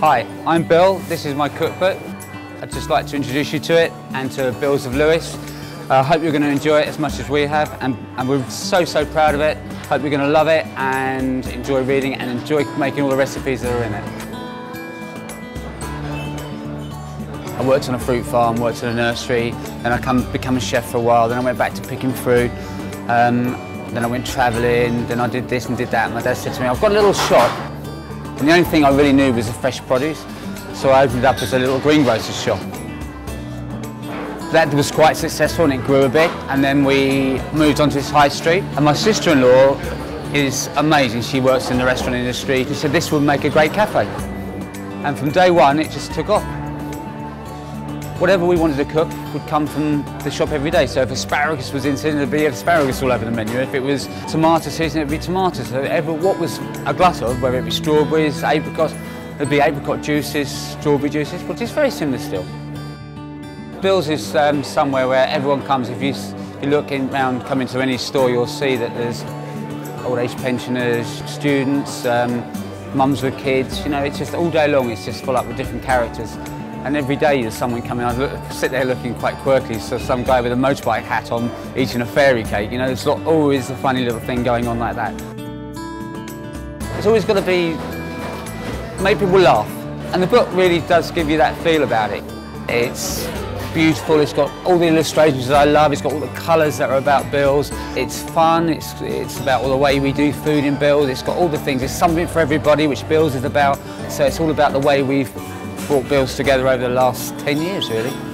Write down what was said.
Hi, I'm Bill. This is my cookbook. I'd just like to introduce you to it and to Bills of Lewes. I uh, hope you're going to enjoy it as much as we have and, and we're so, so proud of it. Hope you're going to love it and enjoy reading and enjoy making all the recipes that are in it. I worked on a fruit farm, worked in a nursery, then I come, became a chef for a while, then I went back to picking fruit, um, then I went travelling, then I did this and did that. My dad said to me, I've got a little shop, and the only thing I really knew was the fresh produce, so I opened it up as a little greengrocer's shop. That was quite successful and it grew a bit, and then we moved onto this high street, and my sister-in-law is amazing. She works in the restaurant industry. She said this would make a great cafe. And from day one, it just took off whatever we wanted to cook would come from the shop every day. So if asparagus was in season, there'd be asparagus all over the menu. If it was tomato season, it'd be tomatoes. So ever, what was a glut of, whether it be strawberries, apricots, there'd be apricot juices, strawberry juices, but it's very similar still. Bill's is um, somewhere where everyone comes. If you, if you look in, around, come into any store, you'll see that there's old age pensioners, students, um, mums with kids. You know, it's just all day long, it's just full up with different characters. And every day there's someone coming, I look, sit there looking quite quirky, so some guy with a motorbike hat on eating a fairy cake, you know, there's always a funny little thing going on like that. It's always got to be, make people laugh. And the book really does give you that feel about it. It's beautiful, it's got all the illustrations that I love, it's got all the colours that are about Bills, it's fun, it's, it's about all the way we do food in Bills, it's got all the things, it's something for everybody, which Bills is about, so it's all about the way we've brought Bills together over the last 10 years, really.